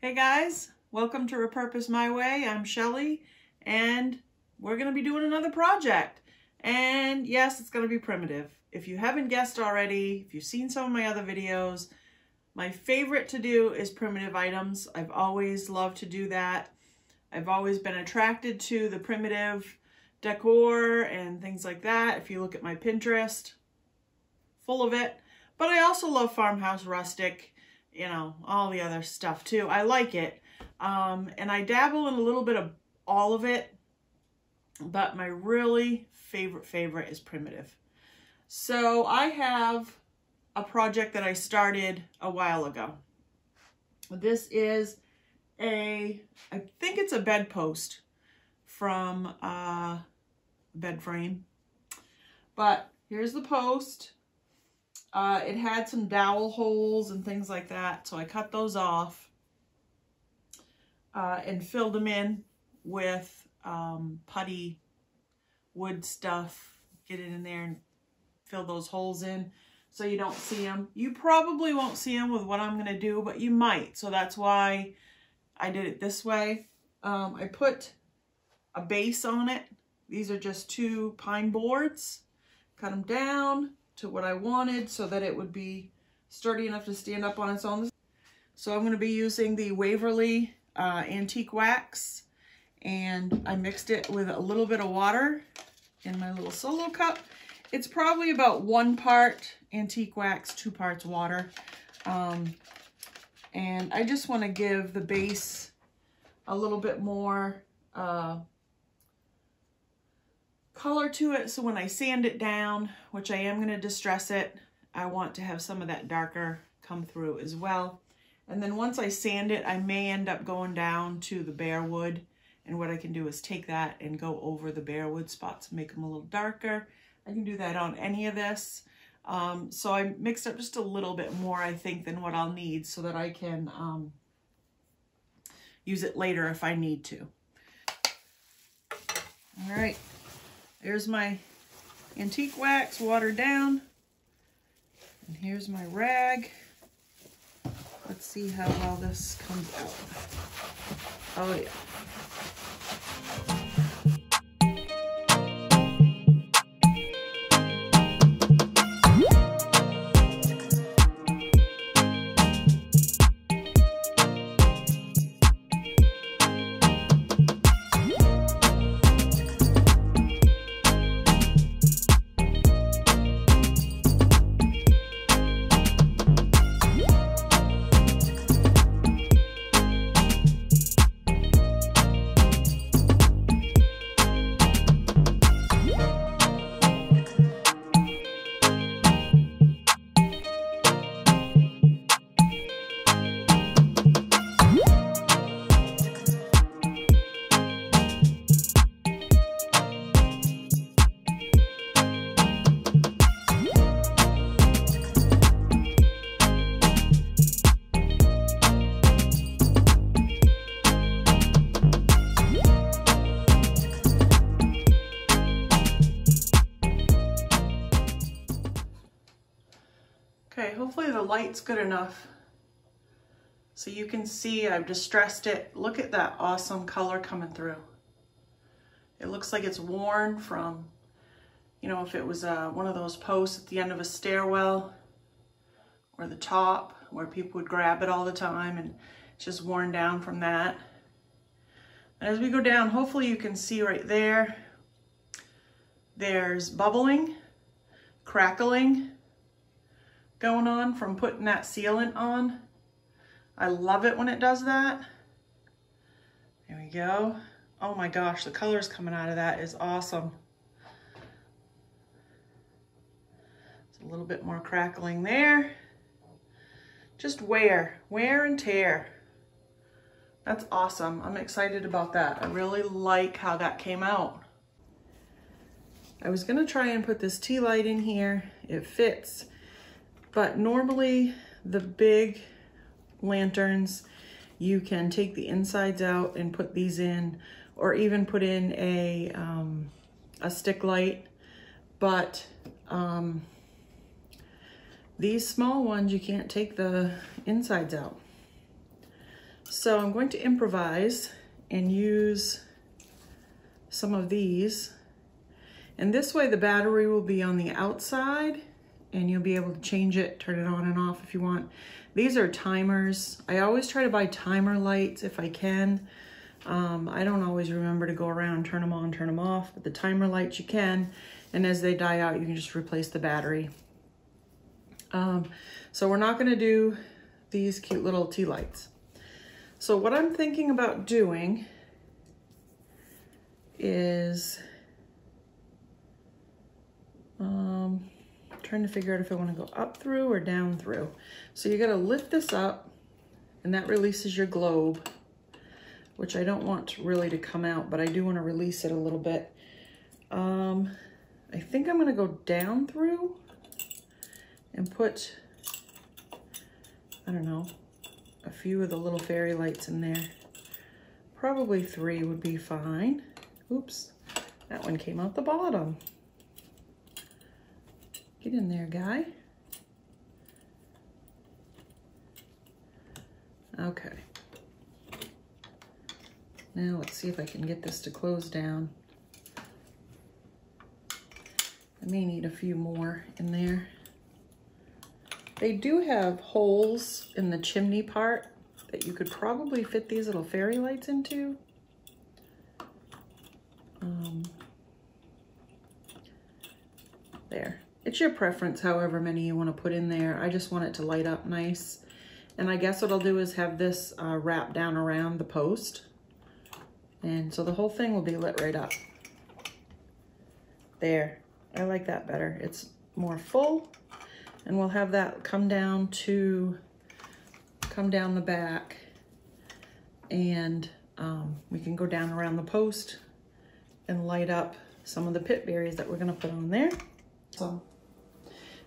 Hey guys, welcome to Repurpose My Way. I'm Shelly and we're going to be doing another project. And yes, it's going to be primitive. If you haven't guessed already, if you've seen some of my other videos, my favorite to do is primitive items. I've always loved to do that. I've always been attracted to the primitive decor and things like that. If you look at my Pinterest, full of it. But I also love farmhouse rustic you know, all the other stuff too. I like it. Um, and I dabble in a little bit of all of it, but my really favorite favorite is primitive. So I have a project that I started a while ago. This is a, I think it's a bedpost from a bed frame. But here's the post. Uh, it had some dowel holes and things like that, so I cut those off uh, and filled them in with um, putty wood stuff. Get it in there and fill those holes in so you don't see them. You probably won't see them with what I'm going to do, but you might. So that's why I did it this way. Um, I put a base on it. These are just two pine boards. Cut them down to what I wanted so that it would be sturdy enough to stand up on its own. So I'm going to be using the Waverly uh, Antique Wax and I mixed it with a little bit of water in my little solo cup. It's probably about one part antique wax, two parts water. Um, and I just want to give the base a little bit more uh, color to it. So when I sand it down, which I am going to distress it, I want to have some of that darker come through as well. And then once I sand it, I may end up going down to the bare wood. And what I can do is take that and go over the bare wood spots, and make them a little darker. I can do that on any of this. Um, so I mixed up just a little bit more, I think, than what I'll need so that I can um, use it later if I need to. All right, there's my antique wax watered down. And here's my rag. Let's see how well this comes out. Oh yeah. Hopefully the light's good enough so you can see I've distressed it. Look at that awesome color coming through. It looks like it's worn from, you know, if it was uh, one of those posts at the end of a stairwell or the top where people would grab it all the time and it's just worn down from that. And as we go down, hopefully you can see right there, there's bubbling, crackling, going on from putting that sealant on. I love it when it does that. There we go. Oh my gosh, the colors coming out of that is awesome. It's a little bit more crackling there. Just wear, wear and tear. That's awesome. I'm excited about that. I really like how that came out. I was gonna try and put this tea light in here. It fits. But normally the big lanterns, you can take the insides out and put these in, or even put in a, um, a stick light. But um, these small ones, you can't take the insides out. So I'm going to improvise and use some of these. And this way the battery will be on the outside and you'll be able to change it, turn it on and off if you want. These are timers. I always try to buy timer lights if I can. Um, I don't always remember to go around, turn them on, turn them off, but the timer lights you can. And as they die out, you can just replace the battery. Um, so we're not gonna do these cute little tea lights. So what I'm thinking about doing is trying to figure out if I want to go up through or down through. So you got to lift this up and that releases your globe, which I don't want really to come out, but I do want to release it a little bit. Um, I think I'm going to go down through and put, I don't know, a few of the little fairy lights in there. Probably three would be fine. Oops, that one came out the bottom. Get in there, guy. Okay. Now let's see if I can get this to close down. I may need a few more in there. They do have holes in the chimney part that you could probably fit these little fairy lights into. Um, there. It's your preference, however many you want to put in there. I just want it to light up nice. And I guess what I'll do is have this uh, wrapped down around the post. And so the whole thing will be lit right up. There. I like that better. It's more full. And we'll have that come down to, come down the back. And um, we can go down around the post and light up some of the pip berries that we're gonna put on there. So,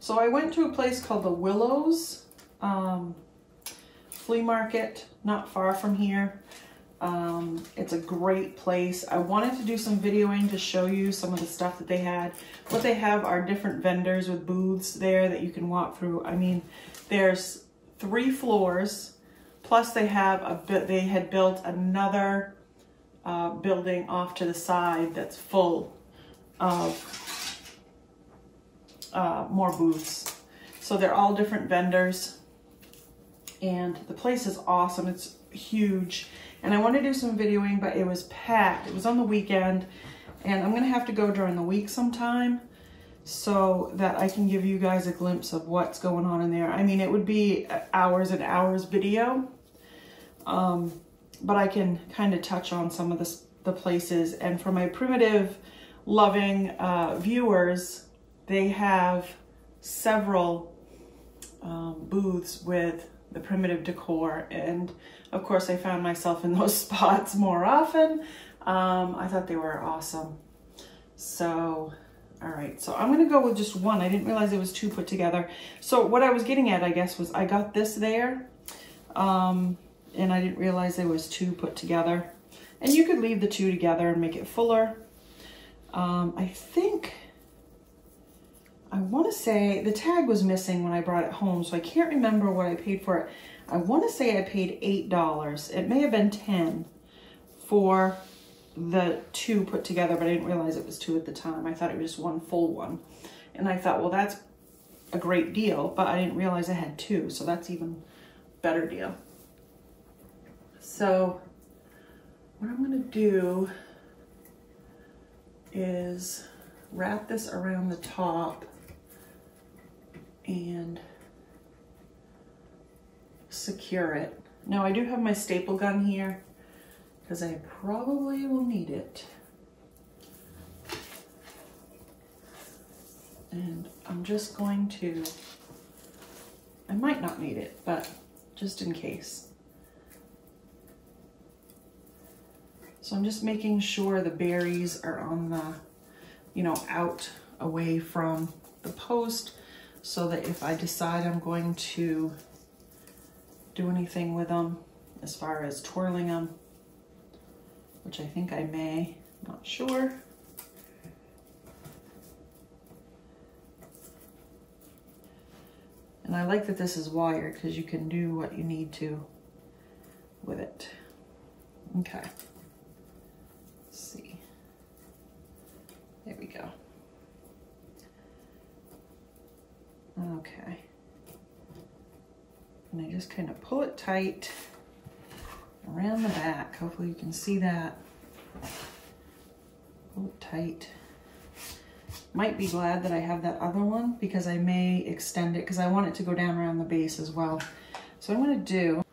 so I went to a place called the Willows um, Flea Market, not far from here. Um, it's a great place. I wanted to do some videoing to show you some of the stuff that they had. What they have are different vendors with booths there that you can walk through. I mean, there's three floors, plus they have a they had built another uh, building off to the side that's full of uh, more booths. So they're all different vendors and the place is awesome. It's huge and I want to do some videoing, but it was packed. It was on the weekend and I'm going to have to go during the week sometime so that I can give you guys a glimpse of what's going on in there. I mean, it would be hours and hours video. Um, but I can kind of touch on some of the, the places. And for my primitive loving uh, viewers, they have several um, booths with the primitive decor. And of course, I found myself in those spots more often. Um, I thought they were awesome. So, all right, so I'm gonna go with just one. I didn't realize it was two put together. So what I was getting at, I guess, was I got this there. Um, and I didn't realize there was two put together. And you could leave the two together and make it fuller. Um, I think, I want to say, the tag was missing when I brought it home, so I can't remember what I paid for it. I want to say I paid $8. It may have been 10 for the two put together, but I didn't realize it was two at the time. I thought it was just one full one. And I thought, well, that's a great deal, but I didn't realize I had two, so that's even better deal. So what I'm going to do is wrap this around the top and secure it. Now I do have my staple gun here because I probably will need it. And I'm just going to, I might not need it, but just in case. So I'm just making sure the berries are on the, you know, out away from the post so that if I decide I'm going to do anything with them as far as twirling them, which I think I may, not sure. And I like that this is wired because you can do what you need to with it. Okay. Let's see. There we go. Okay. And I just kind of pull it tight around the back. Hopefully you can see that. Pull it tight. Might be glad that I have that other one because I may extend it because I want it to go down around the base as well. So I'm going to do,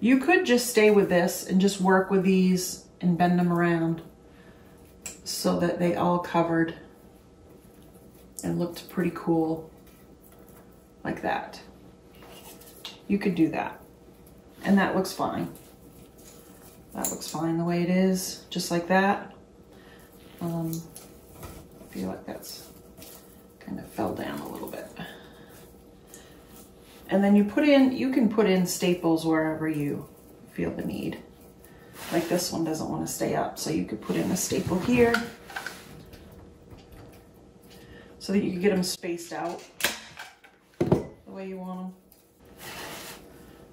you could just stay with this and just work with these and bend them around so that they all covered and looked pretty cool like that. You could do that. And that looks fine. That looks fine the way it is, just like that. Um, I feel like that's kind of fell down a little bit. And then you put in, you can put in staples wherever you feel the need. Like this one doesn't want to stay up, so you could put in a staple here so that you can get them spaced out the way you want them.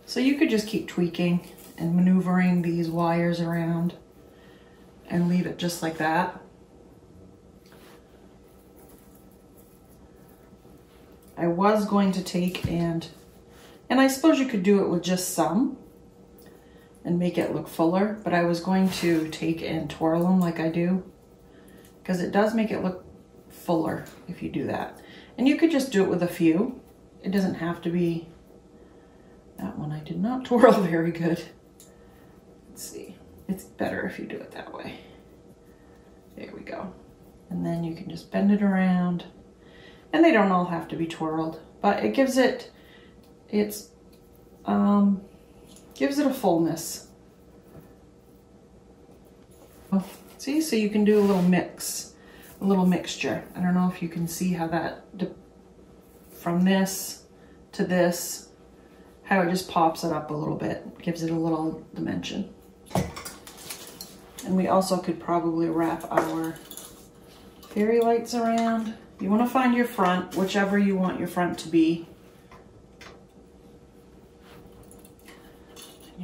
So you could just keep tweaking and maneuvering these wires around and leave it just like that. I was going to take and, and I suppose you could do it with just some, and make it look fuller, but I was going to take and twirl them like I do because it does make it look fuller if you do that. And you could just do it with a few. It doesn't have to be, that one I did not twirl very good. Let's see, it's better if you do it that way. There we go. And then you can just bend it around and they don't all have to be twirled, but it gives it, it's, um, gives it a fullness. See, so you can do a little mix, a little mixture. I don't know if you can see how that, from this to this, how it just pops it up a little bit, gives it a little dimension. And we also could probably wrap our fairy lights around. You want to find your front, whichever you want your front to be.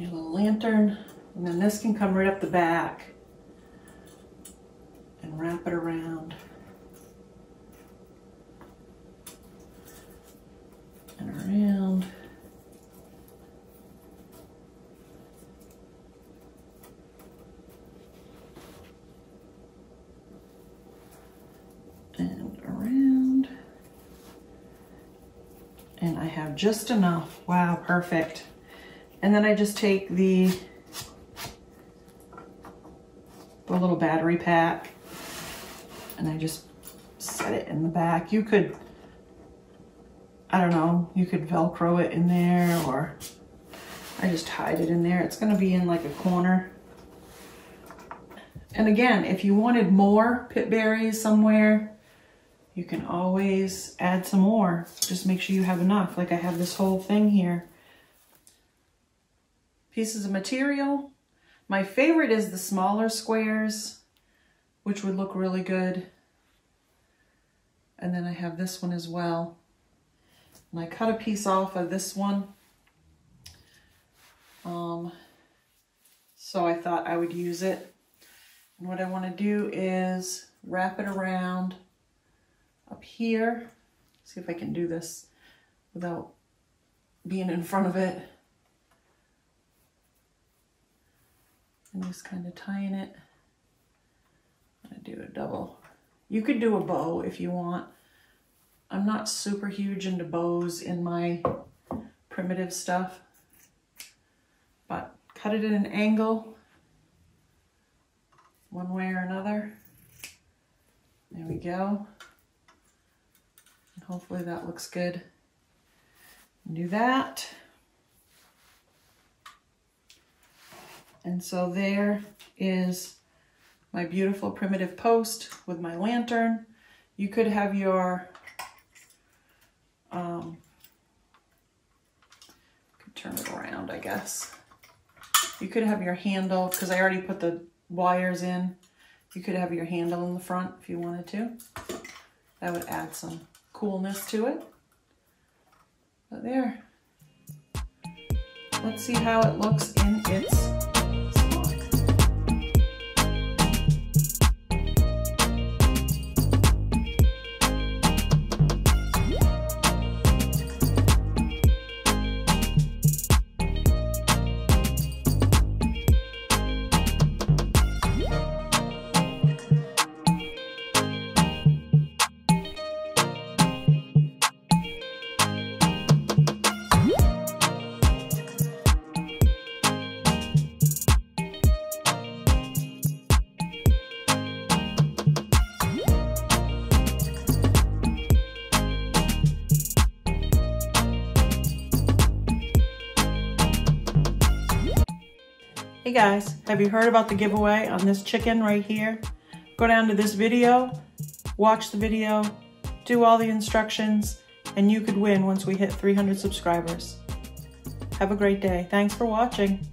Your little lantern. And then this can come right up the back and wrap it around. And around. And around. And I have just enough. Wow, perfect. And then I just take the, the little battery pack and I just set it in the back. You could, I don't know, you could Velcro it in there or I just hide it in there. It's gonna be in like a corner. And again, if you wanted more pip berries somewhere, you can always add some more. Just make sure you have enough. Like I have this whole thing here pieces of material. My favorite is the smaller squares, which would look really good. And then I have this one as well. And I cut a piece off of this one. Um, so I thought I would use it. And what I want to do is wrap it around up here. See if I can do this without being in front of it. And just kind of tying it. I do a double. You could do a bow if you want. I'm not super huge into bows in my primitive stuff, but cut it at an angle one way or another. There we go. And hopefully that looks good. Do that. And so there is my beautiful primitive post with my lantern. You could have your, um, could turn it around, I guess. You could have your handle, because I already put the wires in. You could have your handle in the front if you wanted to. That would add some coolness to it. But there. Let's see how it looks in its Hey guys, have you heard about the giveaway on this chicken right here? Go down to this video, watch the video, do all the instructions, and you could win once we hit 300 subscribers. Have a great day. Thanks for watching.